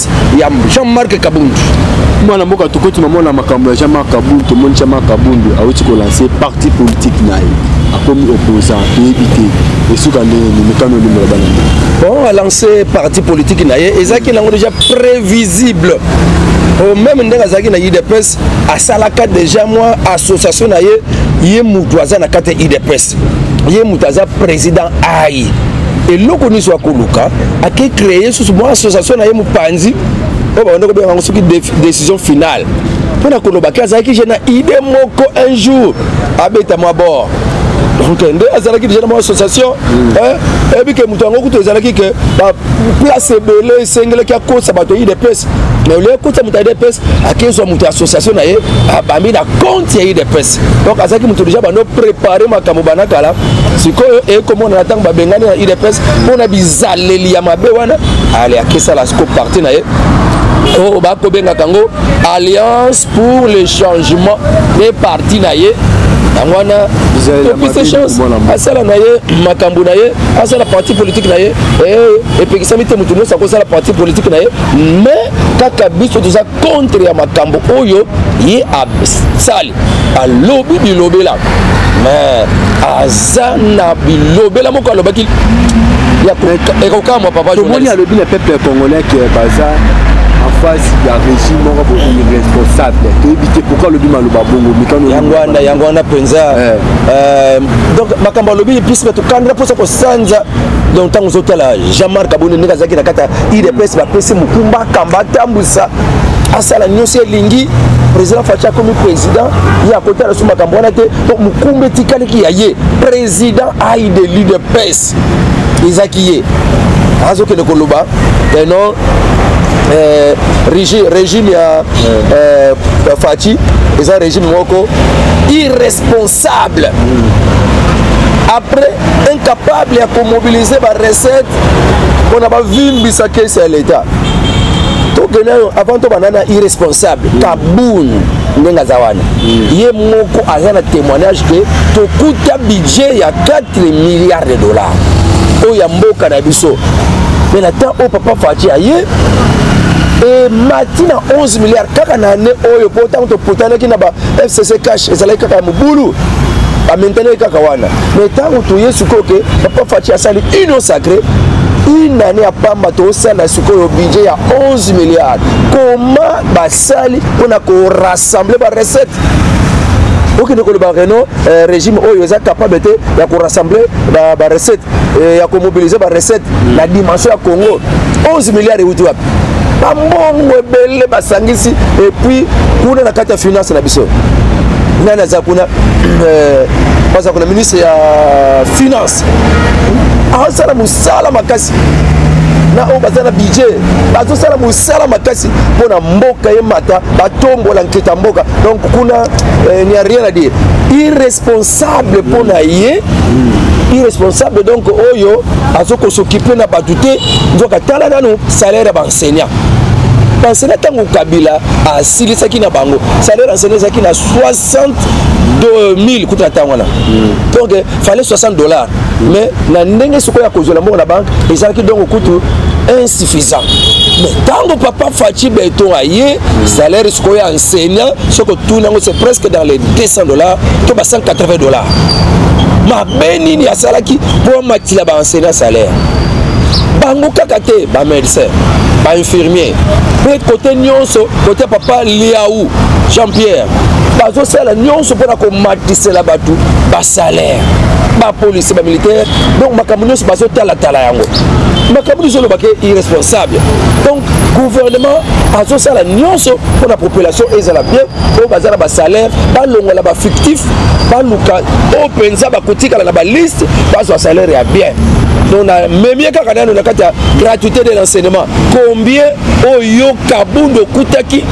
Mboka ya Jean-Marc Kabund. Mwana mboka tokoti mama na makambo ya Jean-Marc Kabund, tomoni Jean-Marc Kabund awuti ko lancer parti politique na ye. Akomi opposant, toyebi te esuka ndenge nini mekano olimbola bana. Bon, a lancer parti politique na ye ezalaki nango déjà prévisible. Oh, même ndenge azalaki na UDPS asalaka déjà mwa association na ye ye mutu aza na kati ya UDPS. Felix ye moto aza président aye eloko nyonso akoluka ake créer susu mwa association na ye mopanzi oyo babanda kobenga yango soki décision finale mpo na koloba ke azalaki je na idée moko un jour abeta mwa bord donc nde azalaki déjà na mwa association eyebi ke moto yango kutu ezalaki ke baplace ebele esengelaki akosa bato ya idps mais olie akosa moto ya idps akezwa moto ya association na ye abambi na compte ya idps donc azalaki moto deja bando prépare makambo banakala sikoyo ekomonana ntango babengani na udps mpo na bizaleli ya mabe wana ale akesala siko parti na ye oyo oh, bakobengaka yango alliance pour le changement de parti na ye yango wana topise chance asala na ye makambo na ye asala parti politike na ye eh, epekisami te moto nyonso akosala parti politike na ye mais kaka biso toza contre ya makambo oyo ye asali alobi bilobela mais aza na bilobela moko alobaki ekokamwa papa tomoni alobi na peuple congolais ke baza en face ya régime moko bo irresponsable toyebi te pourkui alobi maloba bongo mikano yango wana yango wana mpenza eh. eh, donc makambo alobi puisque tokandela mposa kosanza donc ntango ozotala jean marc abonde ndenge azalaki na kati ya udps bapesi mokumba kamba atambwisa asala nyonso elingi président faci akomi président ye akotala so makambo wana te po mokumba etikaliki ya ye président ai de ludps ezaki ye azokende koloba eh non eh, régime ya eh, faci eza régime moko irresponsable sable après incapable ya komobilize barecette mpo na bavimbisa kesi ya leta tokende nayo avant tobanda na irresponsable kabun ndenge aza wana ye moko aza na témoignage ke tokuta budget ya 4 milliards de dollars oyo ya mboka na biso me na temps oyo papa faci aye emati na 11 milliards kaka na ane oyo mpo ntango topotanaki na fcc cash ezalaki kaka ya mobulu bamentenaki kaka wana me ntango toye sikoyo ke papa faci asali union sacré une année ya pamba tosala sikoyo budget ya 11 milliards koma basali mpo na korassemble barecette okende koloba reno eh, régime oyo eza capable te ya korassemble barecette eh, ya komobilize barecette na dimension ya congo 11 milliards euti wapi bambongo ebele basangisi epuis kuna na kati ya finance na biso nani aza kuna euh, baza kuna ministre ya finance azosala mosala makasi na oyo baza na budget bazosala mosala makasi mpo na mboka emata batombola nkita mboka donc kuna eh, ni rien à dire irresponsable mpo na ye irresponsable donc oyo azokosokipe na bato te nzoka tala nanu salaire ya baenseignant baenseignant ntango kabila asilisaki na bango salaire enseignant ezalaki na 60 2000 kuta ntango wana hmm. donc eh, fallait 60 dollars hmm. mais na ndenge sikoyo ya kozwela mbongo na banque ezalaki donc kutu insuffisant mais ntango papa faci beton aye hmm. salaire sikoyo ya enseignant soki otuni yango c'est presque dans les 200 dollars to ba 180 dollars mpe nini asalaki mpo amatila baenseignant salaire bango kaka te bamédecin bainfirmier mpe kote nyonso kote ya papa liau jean pierre bazosala nyonso mpo na komatisela bato basalaire bapolisi bamilitaire donc makambo nyonso bazotalatala yango makambo nyonso olobaka irresponsable donc gouvernement azosala nyonso mpo na population ezala bien oyo baza na basalaire balongola bafictif baluka oyo mpenza bakotikala na baliste bazwa salaire ya bien donc namemie kaka nano na kati ya gratuité de l'enseignement combien oyo kabund okutaki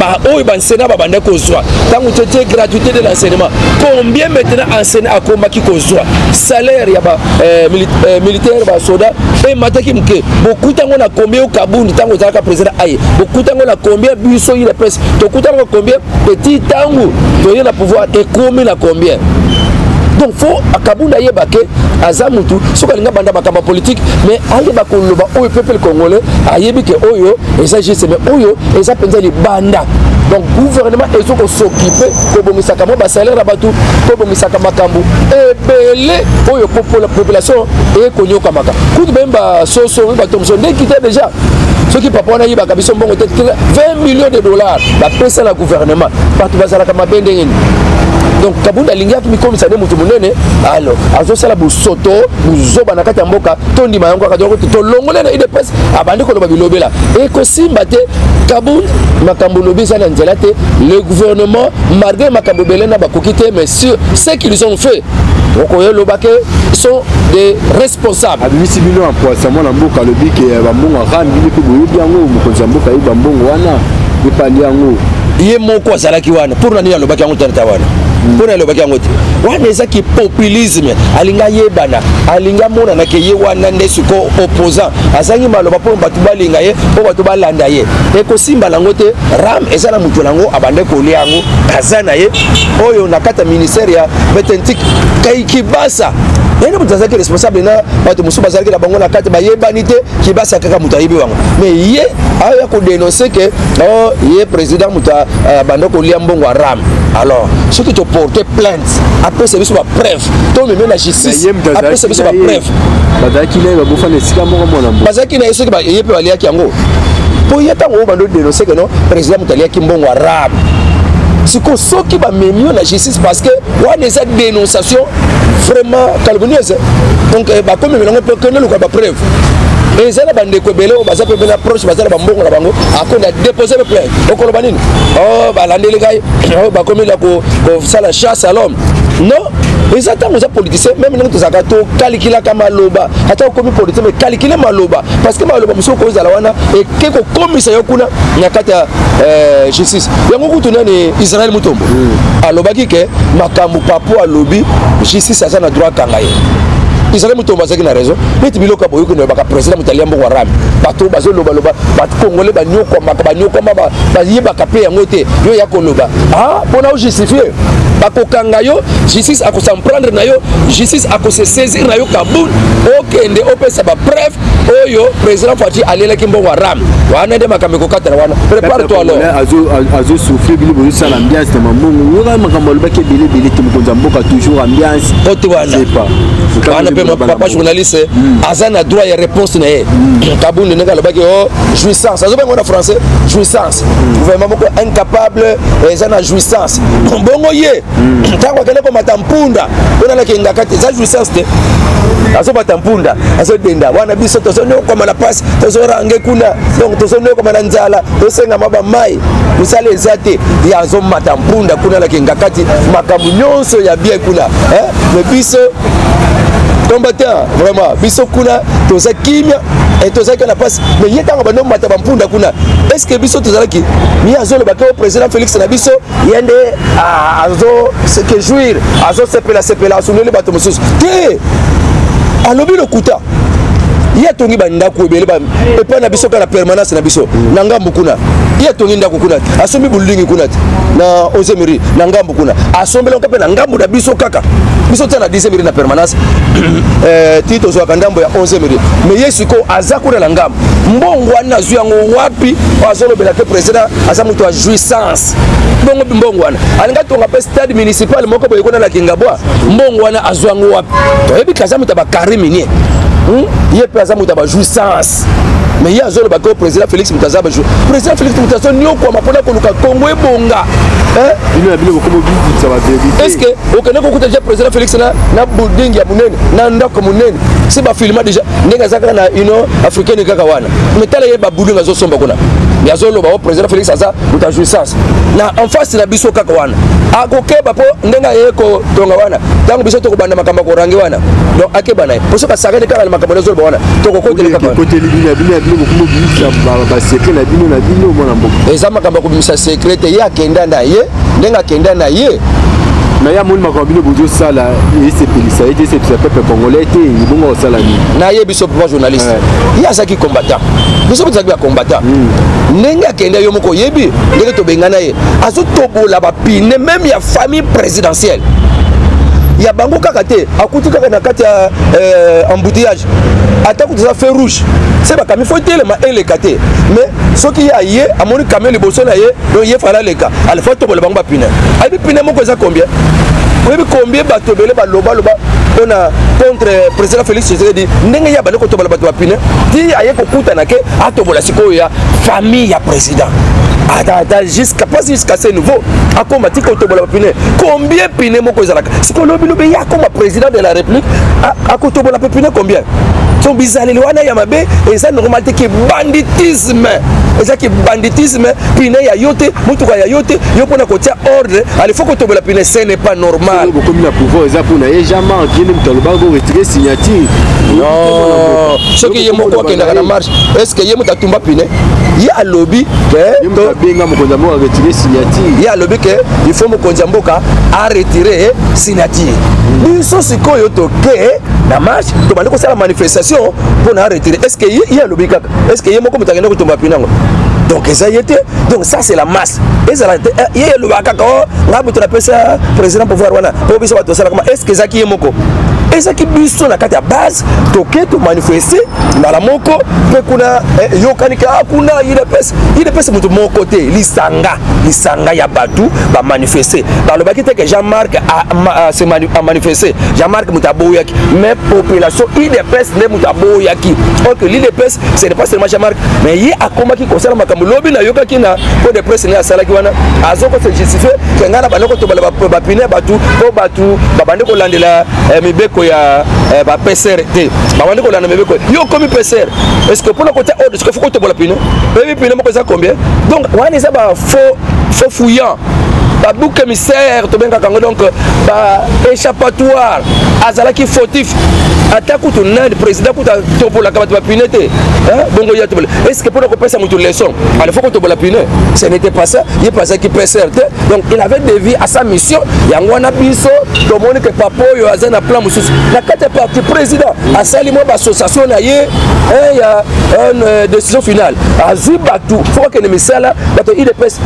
baoyo bansena babanda kozwa ntango totie gratuité de l'enseignement combien maintenant enseigne akomaki kozwa salaire ya ba eh, mili, eh, militaire basoda emataki moke bokuta yango na combien yo kabund ntango ozalaka président aye bokuta yango na combien biso ile presse tokuta yango combien eti ntango toye na pouvoir ekomi na combien donc fo kabunda ayeba ke aza mutu soki alinga banda makambo ya politike mais ayeba koloba oyo peuple congolais ayebi ke oyo eza juste mais oyo eza mpenza libanda donc gouvernement ezo kosokipe kobongisaka mwa basalaire na bato kobongisaka makambo ebele oyo population eye konyokamaka kutu bayemi basoso bato mosusu nde kita déjà soki papa wana ayibaka biso mbongo te 20 millions de dollars bapesa na gouvernement bato bazalaka mabe ndenge nini donc kabunda alingi amikomisa nde moto monene alo azosala bosoto buzoba na kati ya mboka tondima yango kaka toko tolongole na udps abandi koloba bilobela ekosimba te kabund makambo olobi eza na nzela te le gouvernement malgré makambo ebele na bakoki te mais sur ce qu'ils ont fait okoye oloba ke sont des responsables abimisi bino ya mpwasa mwana mboka alobi ke ya bambongo akani bino mpe boyebi yango mokonzi ya mboka ayebi bambongo wana epali yango ye moko azalaki wana mpo na nini alobaki yango tata wana mpo na alobaki yango te wana eza ki populisme alingi ayebana alingi amonana ke ye wana nde siko opposant azangi maloba mpo bato balinga ye mpo bato balanda ye ekosimba nango te ram eza na moto nango abande kolia yango aza na ye oyo na kati ya ministère ya betentik kaikibasa yende moto azalaki responsable na bato mosusu bazalaki na bango na kati bayebani te kibasa kaka moto ayebi bango mais ye aya kodenonse ke oh, ye président moto abanda euh, kolia mbongo ya ram alors soki toporte plainte apesa biso bapreuve tomeme na justice apesa biso bapreuve bazalaki na ye babofana esika moko mwana bazalaki na ye soki ye mpe baliaki yango mpo ye ntango oyo bando denonse ke no président moto aliaki mbongo arabe sikoyo soki bamemi yo na justice parce que wana eza dénonciation vraiment calvinieuse donc eh, bakomemela yango mpe kende luka bapreuve eza na bandeko ebele oyo baza mpe na proche baza na bambongo na bango akonda dépose mpe plainte okoloba nini o oh, balandeli ngai oh, bakomela kosala chasse à l'homme non eza ntango oza politicien meme ndenge tozalaka tokalikilaka maloba ata okomi politicien mais kalikile maloba parce que maloba mosusu okozala wana eke kokomisa yo kuna na kati ya euh, justice yango kutu nani israel mutombo hmm. alobaki ke makambo papo alobi justice aza na droit akanga ye israel mutombo azalaki na raison neti biloko ya boyoki nayebaka président moto alia mbongo arame bato bazolobaloba bato congolais banyokwamaka banyokwama bayebaka mpe yango te yo ya koloba ah, pona o justifier bakokanga yo justice akosemprendre na yo justice akose saisir na yo kabul okende opesa bapreuve oyo président fati alelaki mbongo ya ram wana nde makambo ekokatana wana prépare toi alors azosouffrir bino bozosala ambiance na mambongo yoka makambo alobaki ebele ebele te mokonzi ya mboka toujours ambiance ote wana wana mpe papa journaliste hmm. aza na droit ya réponse na ye hmm. kabunde ndenge alobaki o oh, jouissance azobengo na français jouissance justice mm. gouvernement moko incapable eza na jouissance bongo ye ntango mm. akende komata mpunda mpo nalaki engaka te eza jouissance te azobata mpunda azodenda wana biso tozoniokwama na mpasi tozorange kuna donc tozoniokwama na nzala tosengama bamai mosala eza te ye azomata mpunda kuna na kengakati makambo nyonso ya bien kuna eh? me biso combattant vraiment biso kuna toza kimia et tozalaki na mpasi mais ye ntango bando mata bampunda kuna est ce que biso tozalaki ye azoloba ke o président félix na biso ye nde ah, azo se réjouir azosepela sepela asunoli bato mosusu te alobi lokuta ye atongi bandako ebele epai na biso kaka na permanence na biso na ngambo kuna ye atongi ndako kuna te asombi buldingi kuna te na 11 miri na ngambo kuna asombelaka mpe na ngambo na biso kaka biso tia na 10 miri na permanence eh, ti tozwaka ndambo ya 11 miri mais ye siko aza kuna na ngambo mbongo wana azwi yango wapi azolobela te président aza moto ya jouissance bongo mbongo wana alingi atonga mpe stade municipal moko boye kuna na kingabwa mbongo wana azwi yango wapi toyebi kaza moto ya bacarre minier hmm? ye mpe aza moto ya bajouissance mais ye azoloba ko président félix moto aza bajour président félix moto azoniokwama mpona koluka kongo ebonga bino ya bino bokomi bibisa baverité okende kokuta deja président félix na, na building ya monene na ndako monene si bafilma deja ndenge aza kaka na union africaine kaka wana me tala ye babuilding azosomba kuna me azoloba o oh, président félix aza moto ya jouissance na en face na biso kaka wana akokeba mpo ndenge aye kotonga wana ntango biso tokobanda makambo ya korange wana donc akeba na ye mpo soki asakani kaka na makambo nazoloba wana tokokoteli kaka eza makambo ya kobimisa sekret te ye akenda na ye ndenge akenda na ye na ye amoni makambo bino bozosala esepelisa ye te esepelisa peuple congolais te ebongo osala nini na ye biso mpo journaliste ye azalaki combattant biso mpe tozalaki bacombattant hmm. ndenge akenda yo moko oyebi ndenge tobengana ye azotobola bapine meme ya famille présidentielle ya bango kaka te akuti kaka na kati ya euh, embouteillage ata kutu eza feu rouge se bakami fo etelema eleka te mais soki ye aye amoni kamio liboso na ye donc ye fala aleka alfa tobola bango bapine ayebi pine moko eza combien oyebi combien bato ebele balobaloba mpona contre président félix tshisekedi ndenge ye abandi kotobola bato bapine ti aye kokutana ke atobola sikoyo ya famille ya président atata jusqu'à pas jusqu'à ce niveau akoma ti kotobola bapine combien pine moko ezalaka sikoyo lobilobi ye akoma président de la république akotobola pe pine combien so bizaleli wana ya mabe eza normal te ke banditis banditisme eza ki banditisme pine ya yo te motuka ya yo te yo mpona kotia ordre alifo kotobola pine ce n'est pas normal bokomi na pouvoir eza mpona ye jamar kende moto alobaka koretire signature non soki ye moko akendaka na marche est ce que ye moto atumba pine ye alobi kebenga mokonzi ya mboka aretire signature ye alobi ke il faut mokonzi ya mboka aretire signature biso sikoyo toke na marche tobandi kosala manifestation mpo na aretire est ce que ye alobi kaka est ce que ye moko moto akenda kotomba pine yango donc eza ye te donc ça c'est la masse ezala te eh, ye elobaka kaka o oh, ngai moto napesa président pouvoir wana po biso bato tosalaka ma est ce que ezalaki ye moko ezalaki biso na kati ya base toke tomanifeste mbala moko mpe kuna eh, yokanika ah, kuna idps idps moto moko te lisanga lisanga ya bato bamanifeste balobaki te ke jean marc amanifeste jean marc moto aboyaki mais population idps nde moto aboyaki ok lidps ce n'est pas seulement jean marc mais ye akomaki kosala makambo lobi nayokaki na po de presse ne asalaki wana azoko se justifie ke ngai na banda kotobala bapine ya bato po bato babandi kolandela eh, mibeko ya eh, bapesere te babandi kolanda mibeko yo okomi pesere est ce que mpona kotya ordre sikofukotobola pine oyebi pine moko eza combien donc wana eza ba faux faux fouillant babuke misere tobengaka yango donc baéchappatoire azalaki fautif ata kutu nani président kutu atobolaka bato bapine te bongo ye atobola est ce que mpona kopesa moto leçon ale fo kotobola pine ce n'était pas ça ye mpe azalaki psr te donc il avait devi à sa mission yango wana biso tomoni ke papa oyo aza na plan mosusu na kati ya parti président asali mwa baassociation na ye ya euh, décision finale azwi bato fo bakende misala bato ya udps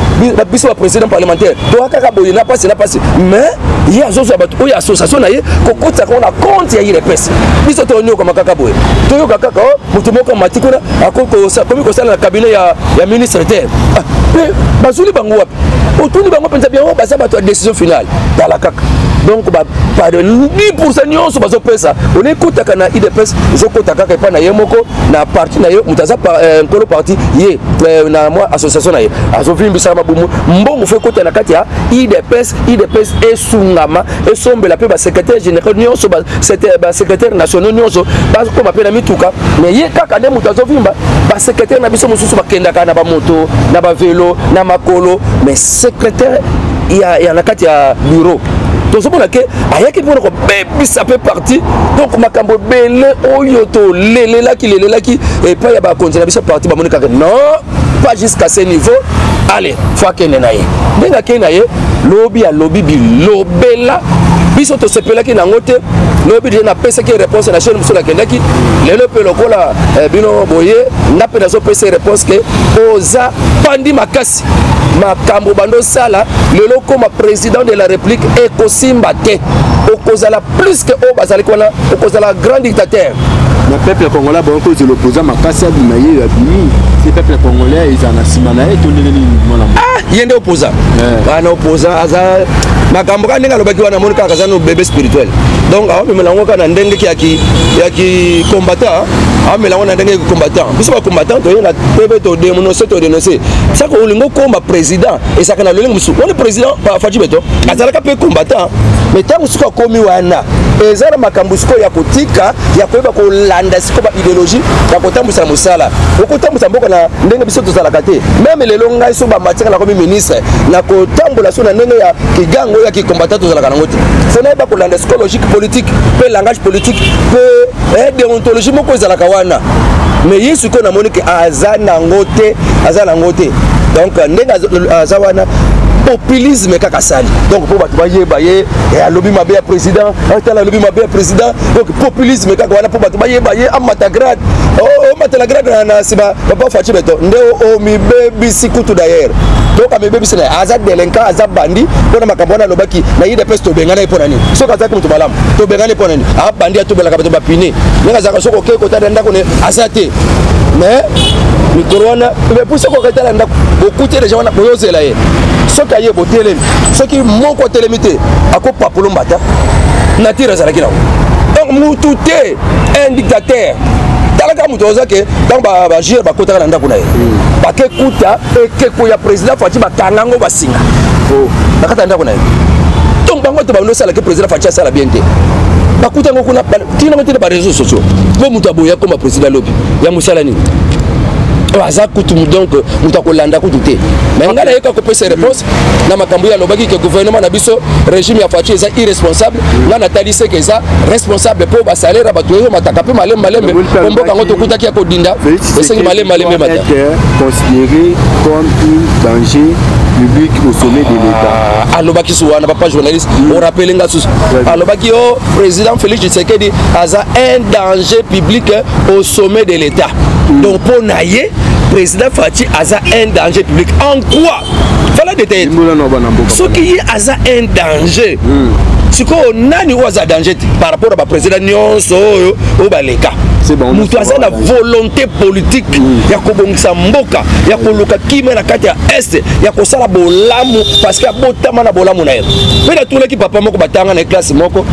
biso baprésident parlementaire toa kaka boye na mpasi na mpasi mais ye azozwa bato oyo association na ye kokotisa kango na compte ya udps biso tonyokama kaka boye toyoka kaka o oh, moto moko amati kuna akomi kosala na cabinet ya ministre te ah, mpe bazwili bango wapi otuni bango mpenza biango oh, baza bato ya décision finale tala kaka donc bapade 10 nyonso bazopesa olekotaka na udps ezokota kaka epai na ye moko na parti na ye moto aza euh, nkolo parti ye euh, na mwa association na ye azovimbisaka mabumu mbongo fo ekota na kati ya idps idps esungama esombela mpe basecrétaire général nyonso basecrétaire nationaux nyonso bakoma mpe na mituka mais ye kaka nde moto azovimba basecrétaire na biso mosusu bakendaka na bamoto na bavelo na makolo mais secrétaire ya, ya na kati ya bureau tozomona ke ayaki mpona kobebisa mpe parti donc makambo ebele oyo tolelelaki lelelaki epai ya bakonzi na biso parti bamoni kaka non pas jusqu'à ce niveau ale fo akende na ye ndenge akei na ye lobi alobi bilobela biso tosepelaki na yango te lobi de napesaki réponse na chaine mosusu nakendaki lelo mpe lokola eh, bino boye nga mpe nazopesa réponse ke oza pandi makasi makasi makambo bando sala lelo koma président de la république ekosimba te okozala plus que oyo bazalaki wana okozala grand dictateur na peuple congolais bango kozela opoza makasi abima ye abimi se peuple congolais ezala na nsima na ye to ndenge nini mwana ah, ye nde opoza eh. wana opoza aza makambo kaka ndenge alobaki wana amoni kaka aza no bebe spirituel donc awamemela yango kaka na ndenge ya ki combattant amela yango na ndenge ya combattant biso bacombattant toye na tv todenonce todenonce saka olingi okomba président ezalaka na lolenge mosusu wana président faci beton azalaka mpe combattant mais ntango soki akomi wana eza na makambo sikoyo ya kotika ya koyeba kolanda sikoyo baideologie ya kotambwisa na mosala okotambwisa mboka na ndenge biso tozalaka te meme lelo ngai so bamatika nakomi ministre na kotambola so na ndenge ya kigango ya kicombata tozalaka nango te fo nayeba kolanda sikoyo logique politique mpe langage politique mpe eh, deontologie moko ezalaka wana mais ye sikoyo namoni ke aza nango te aza nango te donc ndenge aza wana populisme kaka asali donc mpo bato bayeba ye eh, alobi mabe ya président ah, tala alobi mabe ya président donc populisme kaka wana mpo bato bayeba ye amata ah, grade omatela oh, oh, grade na nsima papa faci beto nde omibebisi kutu dayere donc amibebisi na ye aza delinquant aza bandi mpo na makambo wana alobaki na idps tobengana ye mpo na nini soki azalaki moto malamu tobengana ye mpo na nini abandi atobelaka bato bapine ndenge azalaka soki okei kotala ndako ne aza te mais mikolo wana epuis soki oketala ndako bokute deja wana boyozela ye soki aye botelemi soki moko atelemi te akopapolo mbata natire azalaki nango donc mutu te un dictateur talaka moto oza ke ntango bajere bakotaka na ndako na ye hmm. bakekuta ekeko ya président fati bakanga yango singa oh. bakata ndako na ye donc bango te bando osalaki président faci asala bien te bakuta yango kuna tina yango te na bareseau sociaux mpo moto aboya koma président lobi ya mosala nini oyo aza kutu donc moto akolanda kutu te me ngai nayeka kopesa réponse na makambo ye alobaki ke gouvernement na biso régime ya faci eza irresponsable ngai natali seke eza responsable mpo basalaire ya bato ezomataka mpe malembe malembe mpo mboka yango tokutaki ya kodinda esengi malembe malembe mata considéré comme une danger public au sommet de l'état ah, alobaki so wana papa journaliste mm. orapele nga susu alobaki o président félix tshisekedi aza un danger public au sommet de l'état mm. donc mpo na ye président fati aza un danger public en quoi fala detaye soki ye aza un danger mm. sikoyo nani oyo aza danger te par rapport ya baprésident nyonso oyo oyo baleka moto aza na volonté politique mm. ya kobongisa mboka ya koluka kimia na kati ya est ya kosala bolamu parce que abotama na bolamu na ye mpe natunaki papa moko batanga na classe moko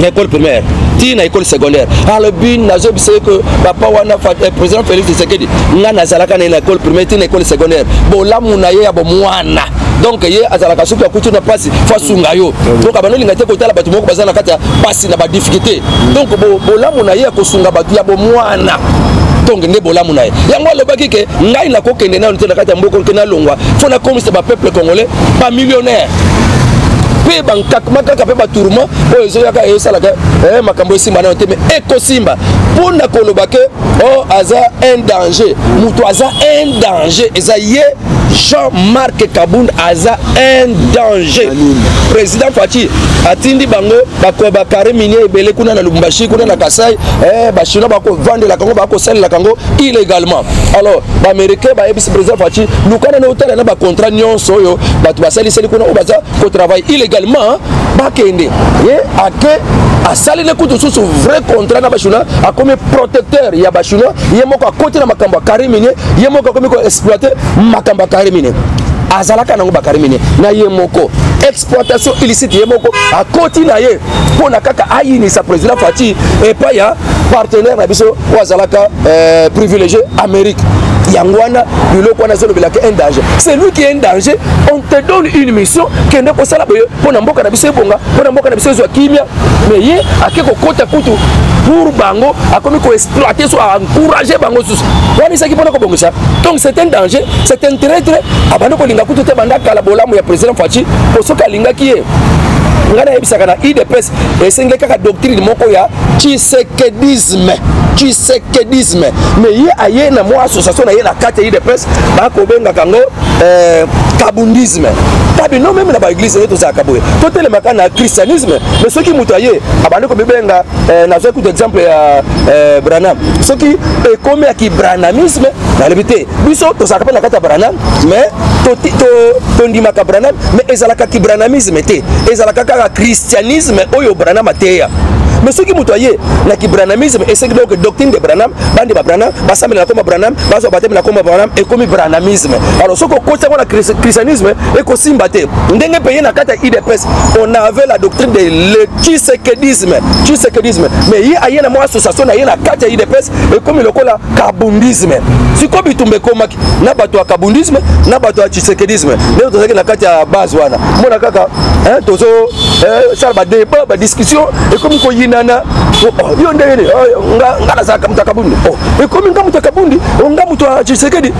na école primaire ti na école secondaire alobi nazobisa ye que papa wana eh, président félix tshisekedi ngai nazalaka na ye na école primaire ti na école secondaire bolamu na ye ya bomwana donc ye azalaka soki akuti na mpasi fo asunga yo donc abanolinga te kotala bato moko baza na kati ya mpasi kati na badifficulté donc bolamu na ye ya kosunga bato ya bomwana tonge nde bolamu na ye yango alobaki ke ngai nakokende nano te na kati ya mboko nke nalongwa mpo nakomisa bapeuple congolais bamillionnaire mpe bankakma kaka mpe batourment oyo ezoyaka esalaka eh, makambo esimba nayo te me ekosimba mpo na koloba ke o oh, aza un danger moto aza un danger eza ye Jean-Marc Kabund aza un danger. Président Fatih atindi bango bakoya ba carré minier ebele kuna na Lubumbashi kuna na Kasai eh ba chinois bako vandela kango bako salela kango illégalement. Alors ba américains ba yebisi président Fatih lukana na otala na ba contrat nyonso oyo bato basaliseli kuna oyo baza ko travail illégalement bakende ye ake asali ne kutu susu vrai contrat na bachinois akomi protecteur ya bachinois ye moko akoti na makambo ya karimine ye moko akomi koexploite makambo ya karimine azalaka nango bakarimine na ye moko exploitation illicite ye moko akoti na ye mpo na kaka ayinisa président fati epai ya partenaire na biso oyo azalaka euh, privilégié amérique yango wana biloko wana ezolobelaka un danger c'est lui qui est un danger on te donne une mission kende kosala boye mpo na mboka na biso ebonga mpo na mboka na biso ezwa kimia mais ye ake kokota kutu pour bango akomi koexploite so encourage bango susu wana ezalaki mpona kobongisa donc c'est un danger c'est un traitre abandi kolinga kutu te banda kala bolamu ya président faci po soki alingaki ye ngai nayebisaka na udps esengeli kaka doctrine moko ya chisekedisme chisekedisme mais ye aye na mwa association na ye na kati ya udps bakobengaka yango eh, kabundisme ta bino meme na baeglise nde tozalaka boye totelemaka na christianisme mais soki moto aye abandi komibenga eh, nazwaki kutu exemple ya eh, branam soki ekomi ya kibranamisme nalobi te biso tozalaka mpe na kati ya branam mais tondimaka to, to branam mais ezalaka kibranamisme te ezalaka kaka christianisme oyo branam ateya mais soki moto aye na kibranamisme eseki donc doctrine de branam bande ba branam basambela na kombo ya branham bazwa bateme na kombo ya branham ekomi branhamisme alors soki okoti yango na christianisme ekosimba te ndenge mpe ye na kati ya idps on avait la doctrine de le tshisekedisme tshisekedisme mais ye aye na mwa association na ye na kati ya idps ekomi lokola kabundisme sikoyo bitumba ekomaki na bato ya kabundisme na bato ya tshisekedisme ndenge tozalaki na kati ya base wana mona kaka tozosala eh, badeba badiscussion ekomi koyinana Oh, oh, yo ndenge nini oh, nga nazalaka moto ya kabundi ekomi nga moto ya kabundi nga moto ya tshisekedi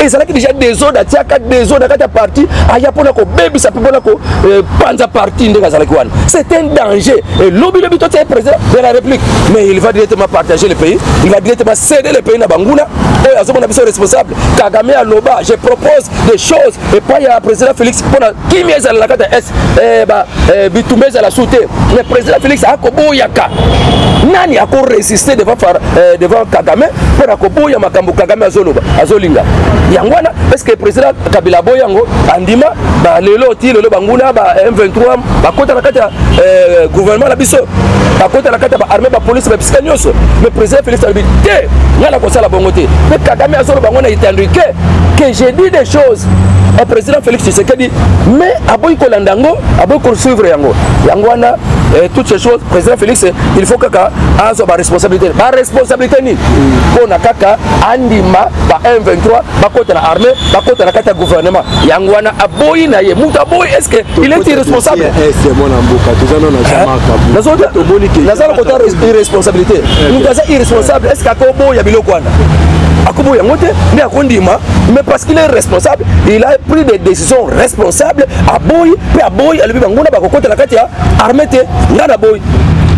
ezalaki déjà desode atiaka desode na kati ya parti aya mpona kobebisa mpe mpona kopanza eh, parti ndenge azalaki wana c'est un danger elobilobi to tie président de la république mais il va directement partager le pays il va directement céder le pays na banguna oyo azomona biso responsable kagame aloba je propose des choses epai ya président félix mpo na kimia ezala na kati ya est eh, eh, bitumba ezala su te mais président félix akoboyaka nani akoresiste devant, eh, devant kagame mpo na koboya makambo kagame azoloba azolinga yango wana estce président kabila aboya yango andima balelo ti lelo banguna ba m23 bakota na kati ya gouvernement na biso bakota na kati ya baarme bapolisi babisika nyonso mais président félix alobi te ngai nakosala bongo te mpe kagame azoloba yango na etando ike que j'ai dit des choses au président Félix Tshisekedi, mais aboyi kolanda yango, aboyi kosuivre yango. Yango wana eh, toutes ces choses, président Félix, il faut kaka azo ba responsabilité. Ba responsabilité ni pour na kaka andima ba M23 bakota na armée, bakota na kata gouvernement. Yango wana aboyi na ye, mutu aboyi est-ce que il est irresponsable? Eh, c'est mon amboka, tozana na hein? naza lokota irresponsabilité eh, moto aza irresponsable est ce que akoboya biloko wana akoboya yango te nde akondima mais parce qu'il est responsable il a pris des décisions responsables aboyi mpe aboyi alobi banguna bakokotela kati ya armé te ngai naboyi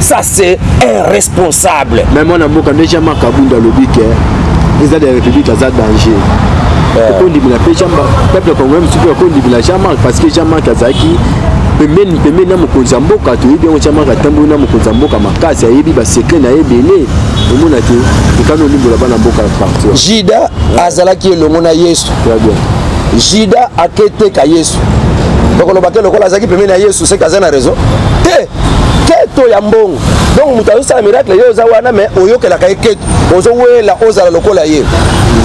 ça c'est irresponsable mais mwana mboka nde jean marc abunda alobi ke eza de la république aza danger okondimela mpe peuple congolais mosusu mpe okondimela jean marc parce que jean marc azalaki pembeni pembeni na mokonzi ya mboka toyebi yango tiamaka atamboli na mokonzi ya mboka makasi ayebi basekre na ye ebele omona te ekani olimbola bana mboka ya partir jida azalaki elongo na yesu jida aketeka yesu tokolobaka lokola azalaki pembeni ya yesu seke aza na raison te keto ya mbongo donc moto azosala miracle yo oza wana mais oyokelaka ye keto ozowela ozala lokola ye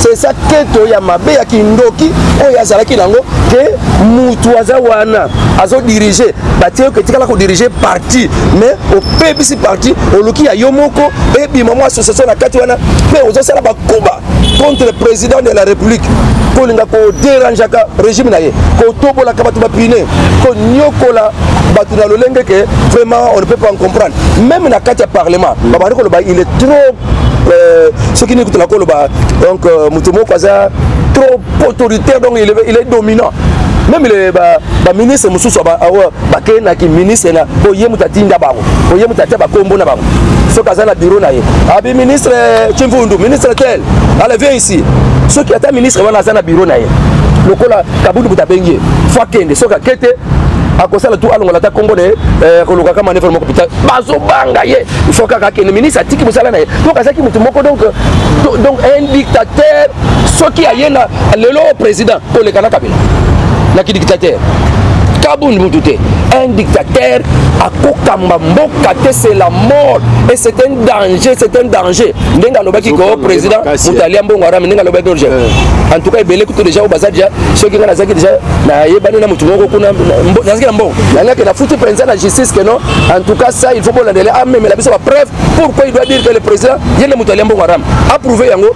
sesa keto ya mabe ya kindoki oyo azalaki nango ke moto aza wana azodirige batie yo ketikala kodirige parti mais opebisi parti oluki ya yo moko ebima mwa association na kati wana mpe ozosala bakuba contre le président de la république kolinga koderangeaka régime na ye kotobolaka bato bapine konyokola bato na lolenge ke vraiment on ne peut pas en comprendre même na kati ya parlement babandi koloba il est trop euh, soki nini kutu nakoloba donc euh, moto moko aza trop autoritaire donc il est, il est dominant même le ba, ba ministre mosusu bakei na kiministre na po ye moto atinda bango po ye moto atia bakombo na bango soki aza na bureau na ye abi ministre chimvundu ministre tel alevie ici soki ata ministre wana aza na bureau na ye lokola kabundu moto abengi ye fo akende soki ake te akosala tu alongola ata nkombo na ye eh, koluka kama nefele moko pita bazobanga ye fo kaka akende ministre atiki mosala na ye donc azalaki moto moko donc donc un dictateur soki aye na lelo oyo président oleka na kabila na kidictateur kabund mutu te un dictateur akokamba mboka te c'est la mort et c'est un danger c'est un danger ndenge alobaki ko oh, président moto alia mbongo arami ndenge alobaki orge euh. en tout cas ebele kutu déjà oyo baza déjà soki ngai nazalaki déjà nayebani na moto moko kuna nazalaki na mbongo nangaki nafuti mpenza na justice que non en tout cas ça il faut bolandela amemela biso bapreuve pourquoi il doit dire que le président ye nde moto alia mbongo arami approuve yango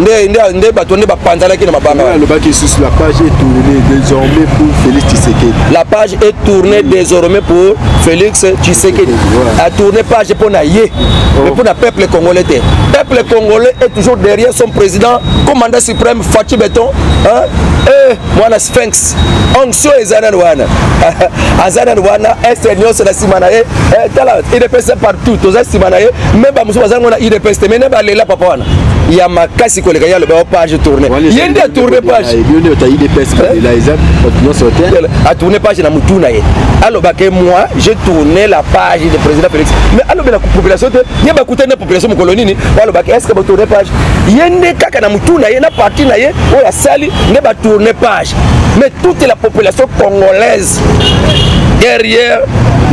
nde nde nde bato nde bapanzanaki na mabanga wana alobaki lisusu la page est tournée désormais pour Félix Tshisekedi la page est tournée désormais pour Félix Tshisekedi a tourné page mpo na ye oh. mais mpo na peuple congolais te peuple congolais est toujours derrière son président commandant suprême Fatshi Beton hein? et eh, mwana Sphinx Est onction eza nani wana aza nani wana Est nyonso na nsima na ye eh, tala udps partout toza nsima na ye me bamosusu baza ngo na udps te me ne balela papa wana ya makasi koleka ye aloba page tourne ye nde atourne page atourne page na motu na ye alobaka ye moi je tourne la page de président félix mais alobela population te ye bakuta nde population mokolo nini alobaka est ce que botourne page ye nde kaka na motu na ye na parti na ye oyo asali nde ba tourner page mais toute la population congolaise derrière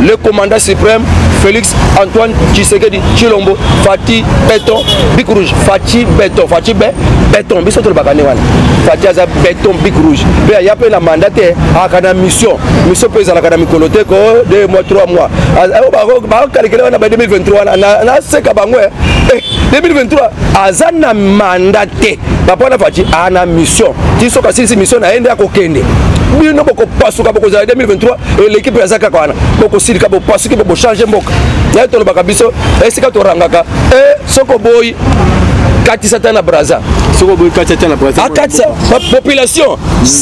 le commandant suprême Félix Antoine Tshisekedi Chilombo Fatih Beton Bic Rouge Fatih Beton Fatih Be Beton biso tolobaka nde wana Fatih aza Beton Bic Rouge mpe aya mpe na manda te ayaka na mission mission mpe ezalaka na mikolo te ko 2 mois 3 mois bakokalikele wana ba 2023 wana naseka bango eh, eh, 2023 aza na manda te papa wana fati ana mission ti soki asilisi mission na ye nde akokende bino bokopasuka bokozala 2023 eleki mpe aza kaka wana bokosilika bopasuki mpe bochange mboka naye tolobaka biso esika torangaka e eh, soki oboyi katisa ta na braza akatisa population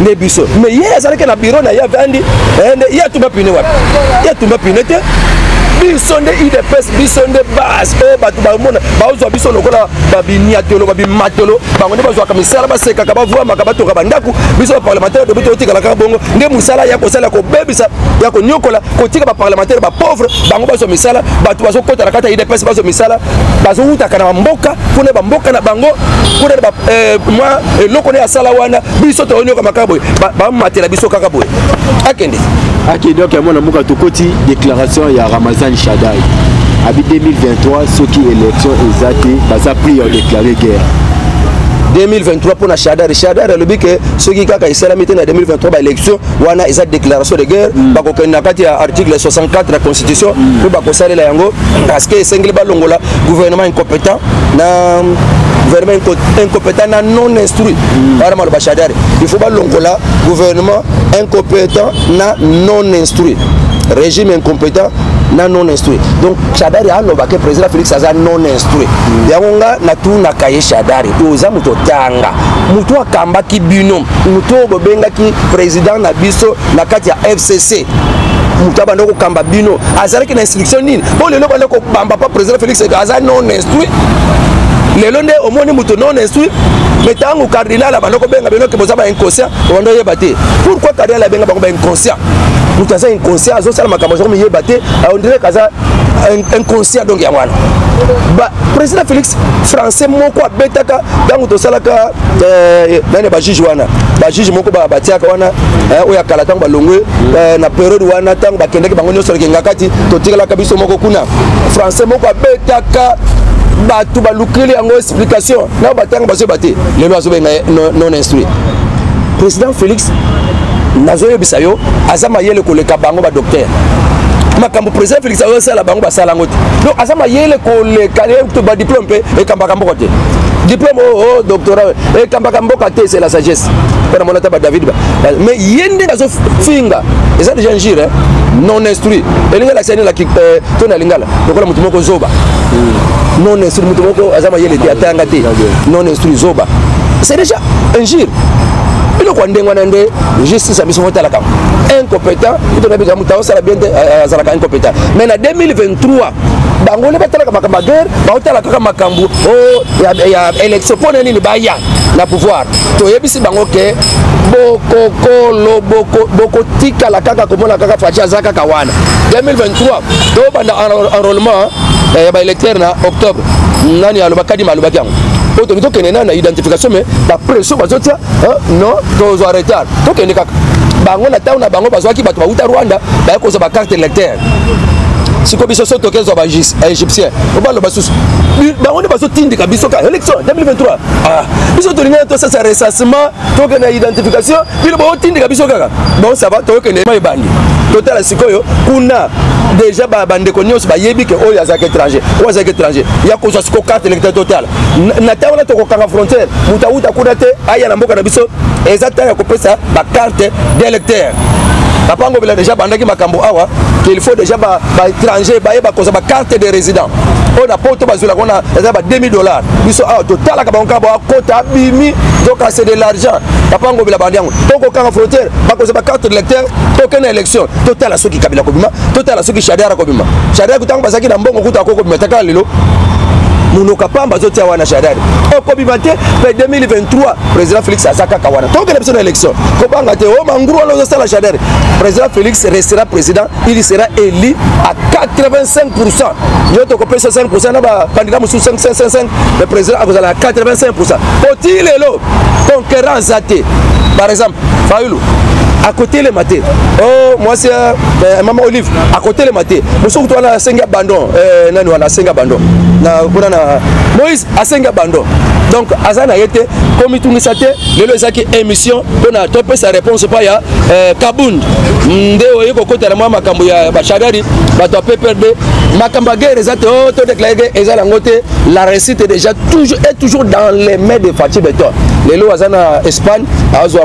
nde biso mais ye azalaki na biro na ye avandi eh, nde ye atumba pine wapi ye atumba pine te biso nde udps biso nde base oyo oh, bato bamona bazwa biso lokola babiniatelo babimatelo bango nde bazwaka misala basekaka bavwamaka batoka bandako biso baparlementaire tobi totikala kaka bongo nde mosala ya kosala ya kobebisa ya konyokola kotika baparlementaire bapauvre bango bazwa misala bato bazokota na kati ya udps bazwa misala bazowutaka na bamboka kuna bamboka na bango kuna na eh, mwa eloko nde asala wana biso toyonioka makaka boye bamatela biso kaka boye akende ake donc ya mwana mboka tokoti déclaration ya ramazan shadai abi 2023 soki élection eza te baza prix ya déclare guerre 2023 mpo na shadar shadar alobi ke soki kaka esalami te na 2023 baélection wana eza déclaration de guerre mm. bakokende na kati ya article 64 ya constitution mpo mm. bakosalela yango parce que esengeli balongola gouvernement incompétent na gouvernement incompétent na non instruit hmm. wana maloba shadari il faut balongola gouvernement incompétent na non instruit régime incompétent na non instruit donc shadari aloba ke président félix aza non instruit hmm. yango nga natunaka ye shadari oza moto otanga moto akambaki bino moto oyo bobengaki président na biso na kati ya fcc moto abanda kokamba bino azalaki na biso nini mpo lelo banda kobamba pa président félix eke aza non instruit lelo nde omoni moto non instruit mais ntango cardinal abanda kobenga bino ke boza bainconscient obanda oyeba te pourquoi cardinal abenga bango bainconscient moto aza inconscient azosala makambo aza komiyeba te ondireke aza inconscient donc yango wana président félix français moko abetaka ntango tosalaka Eh, nani bajuge wana bajuge moko batiaka wana eh, oyo ya kala ntango balongwe eh, na periode wana ntango bakendaki bango nyonso lekenga kati totikalaka biso moko kuna français moko abetaka bato balukeli yango explication na batanga bazoyeba te lelo azobenga non instruit président félix nazoyebisa yo aza mayele koleka bango badoktere makambo président bakisa oyosala bango basala yango te donc aza mayele koleka badiplome mpe ekambaka mboka te diplome o oh, oh, doctorat ekambaka mboka te c'est la sagesse mpo na mona ata badavid mais ye ndenge azofinga eza déjà njire non instruit elingi alakisa nini eh, to na lingala lokola moto moko zoba hmm. non instruit moto moko aza mayele te atanga te non instruit zoba c'est déjà injure eloko ya ndenge wana nde justice ya biso fotalaka incompétent kutu na bikambo tawo sala bien te euh, euh, azalaka incompétent mais na 2023 bango nde batalaka makambo ya guerre baotala kaka makambo oh, ya élection mpo na nini baya na pouvoir toyebisi bango ke bokokolo bokotikala kaka komona kaka faci aza kaka wana 2023 tobanda enrôlement eh, ya baélecteur na octobre nani alobakadi malobaki yango oyo tolingi tokende na identification me bapression bazotia non tozwa retard tokende kaka bango na ntango na bango bazwaki bato bauta rwanda baye kozwa bacarte électeur siko biso so toke zwa baegyptien eh, obaloba susu bango nde bazotindika biso ka élection 2023 ah, biso tolingana tosasa recensement tokenda identification bino baotindika biso kaka bon sava toyokende ma ebandi totala sikoyo kuna déjà bandeko nyonso bayebi ke oyo azalaki étranger oyo azalaki étranger ya kozwa siko carte électeur totala na ntango wana tokokanga frontière moto awuta kuna te aya na mboka na biso eza ntango ya kopesa bacarte d'électeur papa ngobela déjà bandaki makambo awa qu'il faut déjà baétranger baye bakozwa bacarte de résident oyo na poto bazwelaka wana eza ba 2000 dollars biso awa totalaka bango kaka bakota abimi donc c'est de l'argent papa ngobela bandi yango tokokanga frontière bakozwa bacarte de lecteur toke na élection totala soki kabila kobima totala soki shadara kobima shadara kutango bazalaki na mbongo kuta akokobima takala lelo monoka pamba azotia wana shadari okobima te mpe 2023 président félix aza kaka wana tokende biso na élection kobanga te o oh, manguru wana ozosala shadari président félix restera président il sera élu à 85 pourcent yo tokopesa 5 pourcent na bakandidat mosusu 555 le président akozala na 85 pourcent oti lelo conquérant aza te par exemple fayulu akotelema te oh, mwasi ya eh, mama olive akotelema te mosusu kutu wana asengi abandon eh, nani wana asengi abandon kuna na moïse asengi abandon donc aza na ye te komitungisa te lelo ezalaki émission mpo na topesa réponse epai ya eh, kabund nde oye kokotela mwa makambo ya bachagari bato ya pprd makambo ya guerre eza te o oh, todeklare guerre eza yango te la réussite déjà toujours est toujours dans les mains de faci beton lelo aza na espagne azwa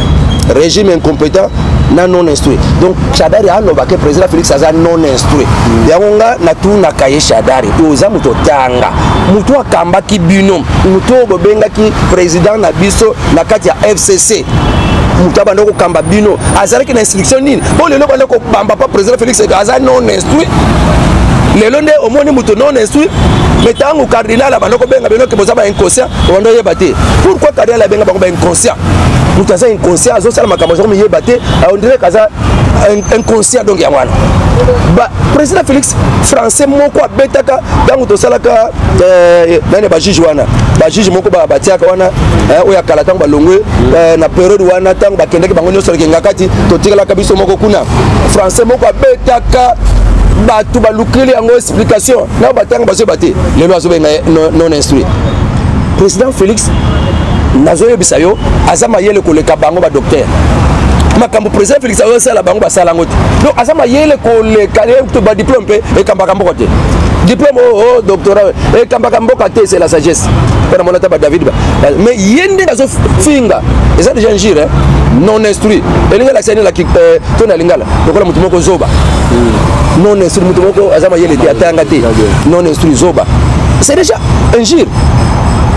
régime incompetent na non instruit donc shadari aloba ke président félix aza non instruit mm. yango nga natunaka ye shadari oza moto otanga moto akambaki bino moto oyo bobengaki président na biso na kati ya fcc moto abanda kokamba bino azalaki na instruction nini mpo lelo banda kobamba mpa président félix aza non instruit lelo nde omoni moto non instruit me ntango cardinal abanda kobenga bino ke boza ba inconscient obanda oyeba te pourquoi cardinal abenga bango ba inconscient moto aza inconscient azosala makambo azoko miyeba te euh, ondire kaza inconscient donc yango wana président félix français moko abetaka ntango tosalaka euh, nani bajuge wana bajuge moko batiaka wana euh, oyo ya kala ntango balongwe na periode wana ntango bakendaki bango nyonso lekenga kati totikalaka biso moko kuna français moko abetaka bato balukeli yango explication na batanga bazoyeba te lelo azobenga non instruit président félix nazoyebisa yo aza mayele koleka bango badoktere makambo président félix azosala bango basala yango te donc aza mayele koleka badiplome mpe ekambaka mboka te diplôme o oh, oh, doctorat ekambaka mboka te c'est la sagesse mpo na mona ata badavid mais ye nde azofinga eza déjà njire non instruit elingi alakisa nini laki euh, to na lingala lokola moto moko zoba hmm. non instruit moto moko aza mayele te atanga te non instruit zoba c'est déjà injure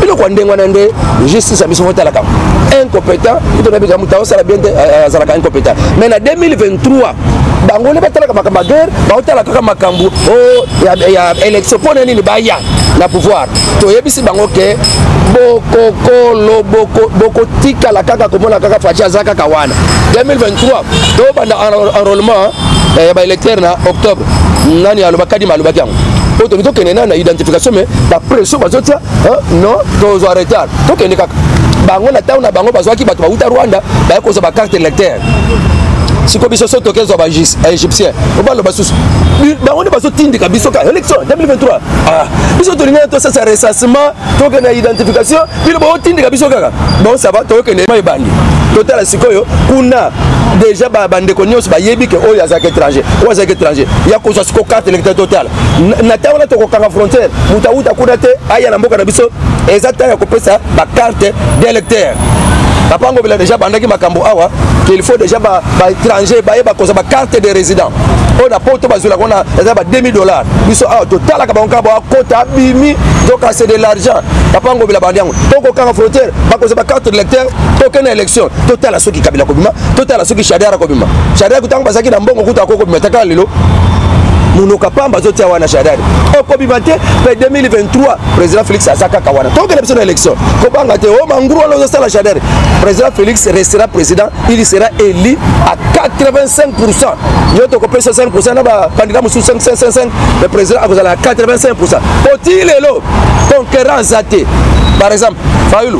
biloko ya ndenge wana nde justice ya biso fotala kango incompétent kutu na bikambo ta osala bien te azalaka incompétent mais na 2023 bango nde batalaka makambo ya guerre baotala kaka makambo oh, ya élection mpo na nini baya na pouvoir toyebisi bango ke bokokolo bokotikala kaka komona kaka faci aza kaka wana 2023 tobanda enrôlement eh, ya baélecteur na octobre nani alobakadi malobaki yango oyo tomi tokende nani na identité explication mais ba pression bazo tia hein, non tozo retard to kende kaka bango na tango na bango bazwaki bato bauta Rwanda baye kozwa ba carte électeur siko biso so tokezwa ba égyptien obalo basusu bango nde bazotindika biso ka élection 2023 ah biso tolingana tosasa recensement tokende na identification bino baotindika biso kaka bon ça va toyokende ma ebandi totala sikoyo kuna déjà bandeko nyonso bayebi ke oyo azalaka étranger oyo azalaka étranger ya kozwa siko carte électeur totala na ntango wana tokokanga frontière moto awuta kuna te aya na mboka na biso eza ntango ya kopesa bacarte d'électeur papa ngobela déjà bandaki makambo awa qu'il faut déjà baétranger baye bakozwa bacarte de résident oyo na poto bazwelaka wana eza ba 2000 dollars biso awa totalaka bango kaka bakota abimi donc c'est de l'argent papa ngobela bandi yango tokokanga frontière bakozwa bacarte de lecteur toke na élection totala soki kabila kobima totala soki shadara kobima shadara kutango bazalaki na mbongo kuta akokobima takala lelo monoka pamba azotia wana shadari okobima te mpe 2023 président félix aza kaka wana tokende biso na élection kobanga te o oh, manguru wana ozosala shadari président félix restera président il sera élu à 85 pourcent yo tokopesa 5 pourcent na bakandidat mosusu 555 le président akozala na 85 pourcent oti lelo conquérant aza te par exemple fayulu